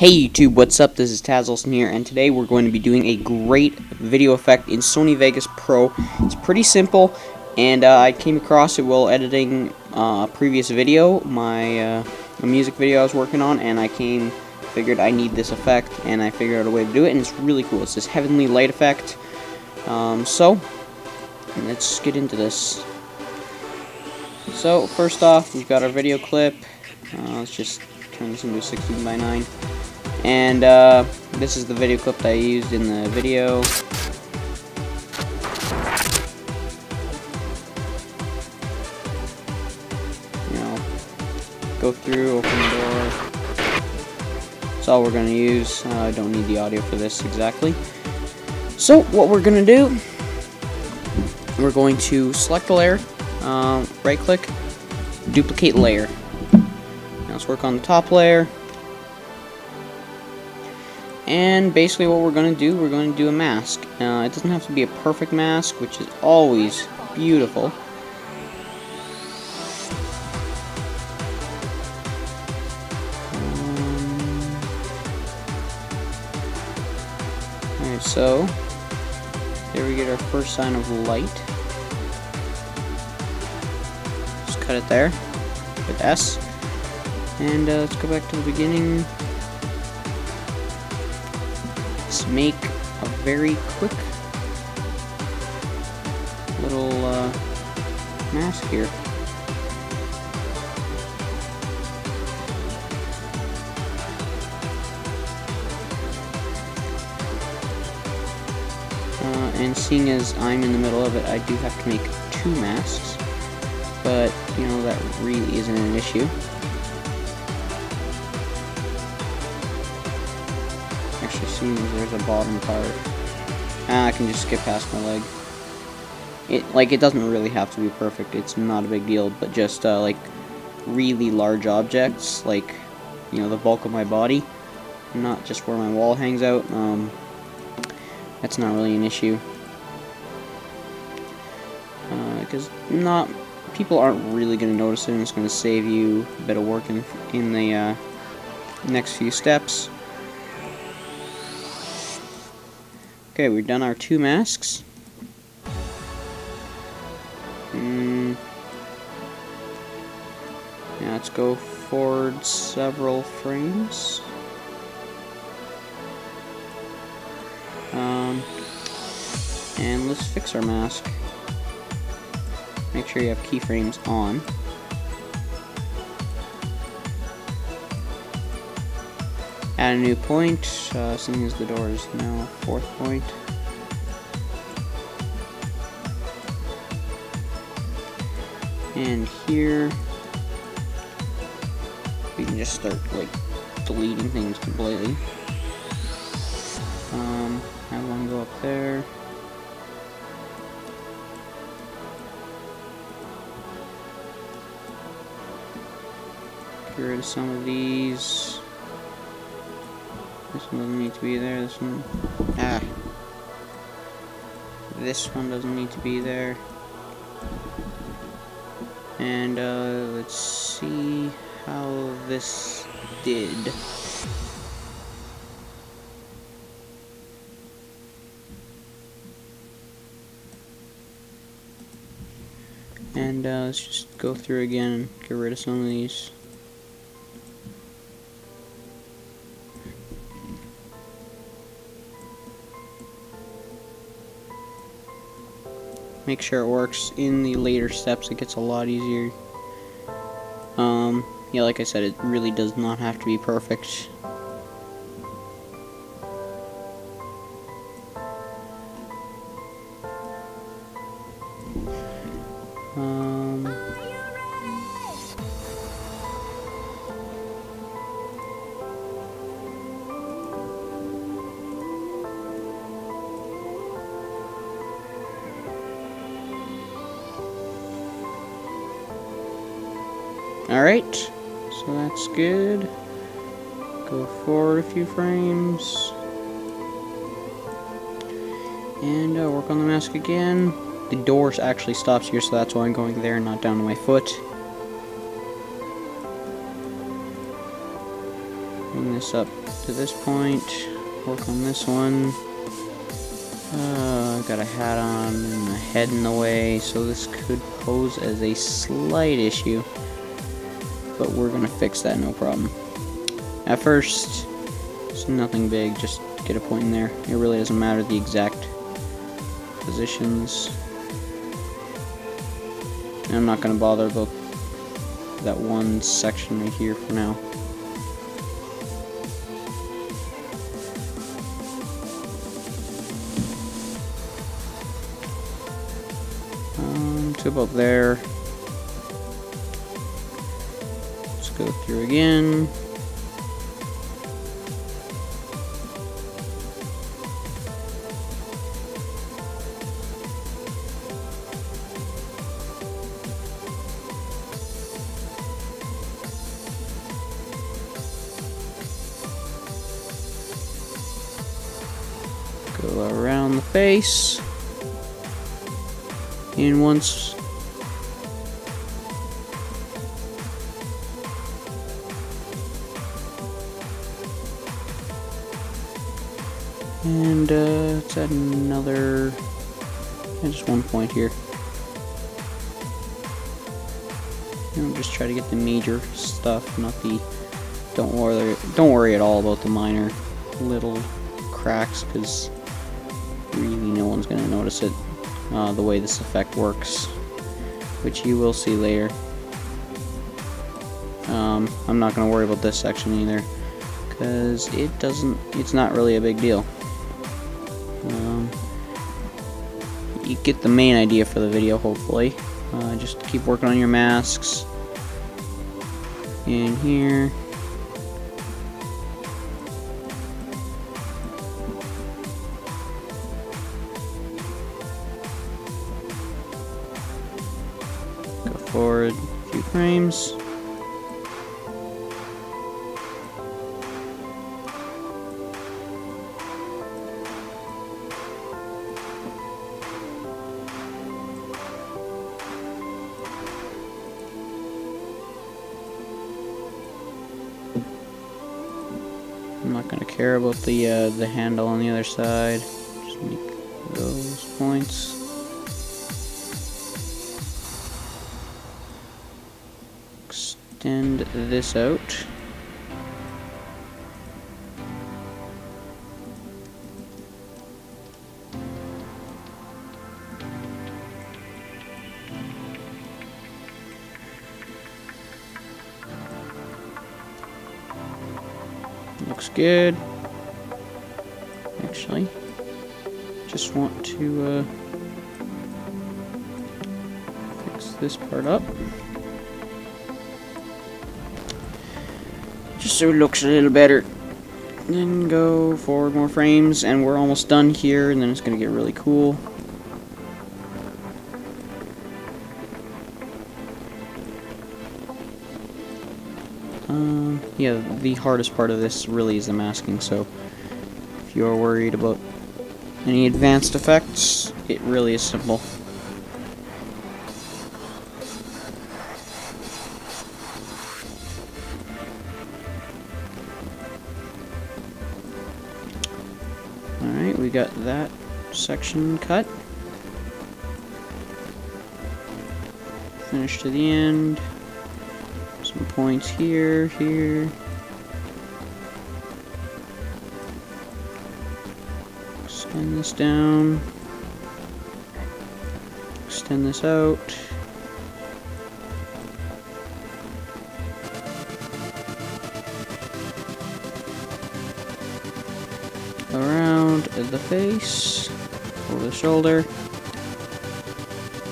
Hey YouTube, what's up? This is Taz Olson here, and today we're going to be doing a great video effect in Sony Vegas Pro. It's pretty simple, and uh, I came across it while editing uh, a previous video, my uh, a music video I was working on, and I came, figured I need this effect, and I figured out a way to do it, and it's really cool. It's this heavenly light effect. Um, so, let's get into this. So, first off, we've got our video clip. Uh, let's just turn this into 16 by 9. And uh, this is the video clip that I used in the video. You know, go through, open the door. That's all we're going to use. Uh, I don't need the audio for this exactly. So, what we're going to do, we're going to select the layer, uh, right click, duplicate layer. Now let's work on the top layer. And basically what we're going to do, we're going to do a mask. Uh, it doesn't have to be a perfect mask, which is always beautiful. Um, Alright, so, there we get our first sign of light. Just cut it there, with S. And uh, let's go back to the beginning. Make a very quick little uh, mask here. Uh, and seeing as I'm in the middle of it, I do have to make two masks, but you know that really isn't an issue. There's a bottom part. Ah, I can just skip past my leg. It like it doesn't really have to be perfect. It's not a big deal, but just uh, like really large objects, like you know the bulk of my body, not just where my wall hangs out. Um, that's not really an issue because uh, not people aren't really going to notice it, and it's going to save you a bit of work in in the uh, next few steps. Okay, we've done our two masks. Mm. Yeah, let's go forward several frames. Um, and let's fix our mask. Make sure you have keyframes on. Add a new point, uh, seeing as the door is now fourth point. And here, we can just start like deleting things completely. Um, have one go up there. Get rid of some of these. This one doesn't need to be there. This one. Ah. This one doesn't need to be there. And uh, let's see how this did. And uh, let's just go through again and get rid of some of these. Make sure it works in the later steps. It gets a lot easier. Um yeah like I said it really does not have to be perfect Alright, so that's good. Go forward a few frames. And uh, work on the mask again. The door actually stops here, so that's why I'm going there and not down to my foot. Bring this up to this point. Work on this one. Uh, got a hat on and a head in the way, so this could pose as a slight issue. But we're gonna fix that, no problem. At first, it's nothing big, just get a point in there. It really doesn't matter the exact positions. And I'm not gonna bother about that one section right here for now. Um, to about there. Go through again. Go around the face. And once And uh, add another, just one point here. And just try to get the major stuff, not the. Don't worry, don't worry at all about the minor little cracks, because really no one's gonna notice it. Uh, the way this effect works, which you will see later. Um, I'm not gonna worry about this section either, because it doesn't. It's not really a big deal. You get the main idea for the video, hopefully. Uh, just keep working on your masks. In here. Go forward a few frames. Care about the uh, the handle on the other side. Just make those points. Extend this out. Looks good. Want to uh, fix this part up. Just so it looks a little better. Then go forward more frames, and we're almost done here, and then it's going to get really cool. Um, yeah, the hardest part of this really is the masking, so if you are worried about any advanced effects, it really is simple. Alright, we got that section cut. Finish to the end. Some points here, here. Extend this down. Extend this out. Around the face, over the shoulder,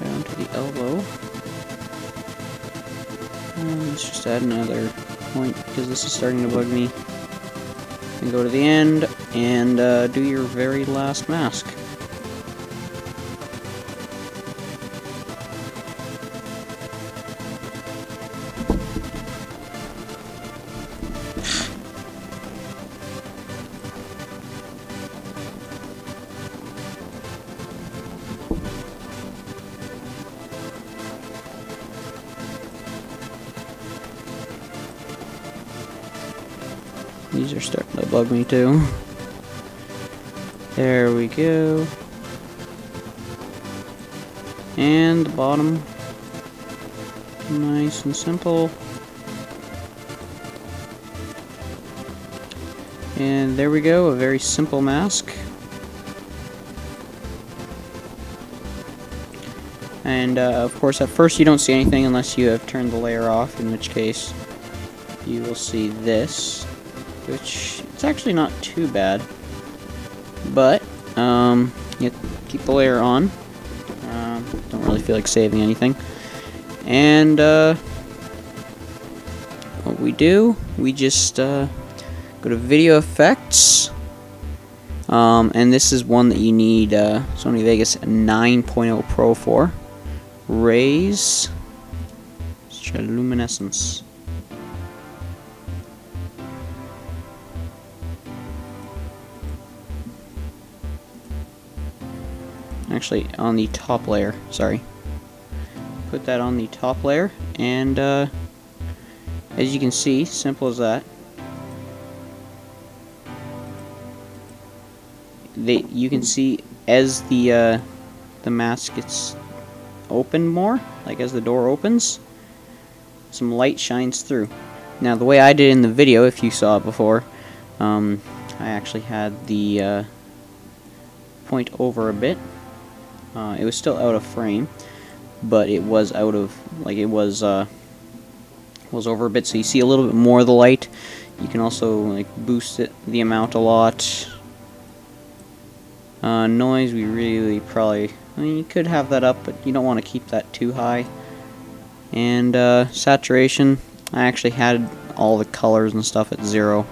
down to the elbow. And let's just add another point because this is starting to bug me. And go to the end and uh, do your very last mask. These are starting to bug me too. There we go. And the bottom. Nice and simple. And there we go, a very simple mask. And uh, of course at first you don't see anything unless you have turned the layer off, in which case you will see this, which it's actually not too bad. But, um, you keep the layer on. Um, don't really feel like saving anything. And, uh, what we do, we just, uh, go to video effects um, and this is one that you need uh, Sony Vegas 9.0 Pro for raise luminescence actually on the top layer sorry put that on the top layer and uh, as you can see simple as that they you can see as the uh, the mask gets open more, like as the door opens, some light shines through. Now the way I did in the video, if you saw it before, um, I actually had the uh, point over a bit. Uh, it was still out of frame, but it was out of like it was uh, was over a bit, so you see a little bit more of the light. You can also like boost it the amount a lot. Uh, noise, we really probably, I mean, you could have that up, but you don't want to keep that too high. And uh, saturation, I actually had all the colors and stuff at zero.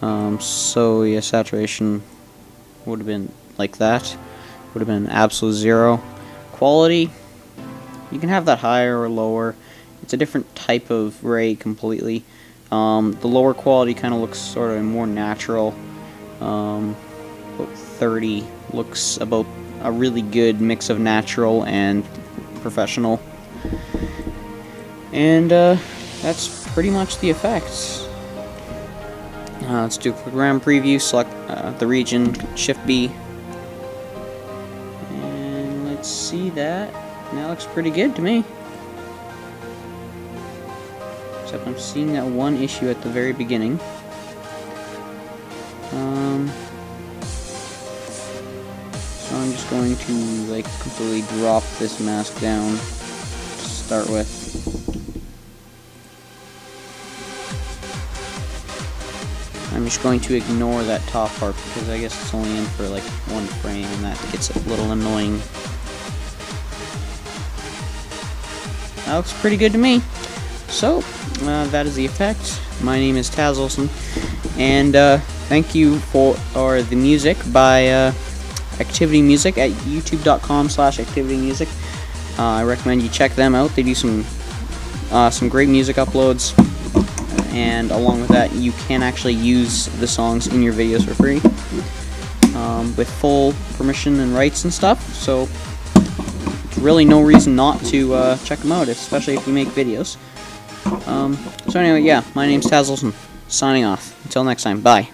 Um, so yeah, saturation would have been like that. Would have been absolute zero. Quality, you can have that higher or lower. It's a different type of ray completely. Um, the lower quality kind of looks sort of more natural. Um, about 30 looks about a really good mix of natural and professional and uh, that's pretty much the effects uh, let's do a quick RAM preview select uh, the region shift B let's see that that looks pretty good to me except I'm seeing that one issue at the very beginning um, so I'm just going to like completely drop this mask down to start with. I'm just going to ignore that top part because I guess it's only in for like one frame and that gets a little annoying. That looks pretty good to me. So, uh, that is the effect. My name is Taz Olson, and uh, thank you for or the music by uh, Activity Music at youtube.com slash activity music. Uh, I recommend you check them out. They do some uh, some great music uploads, and along with that, you can actually use the songs in your videos for free um, with full permission and rights and stuff. So, really no reason not to uh, check them out, especially if you make videos. Um, so anyway, yeah, my name's Taz Olson, signing off. Until next time, bye.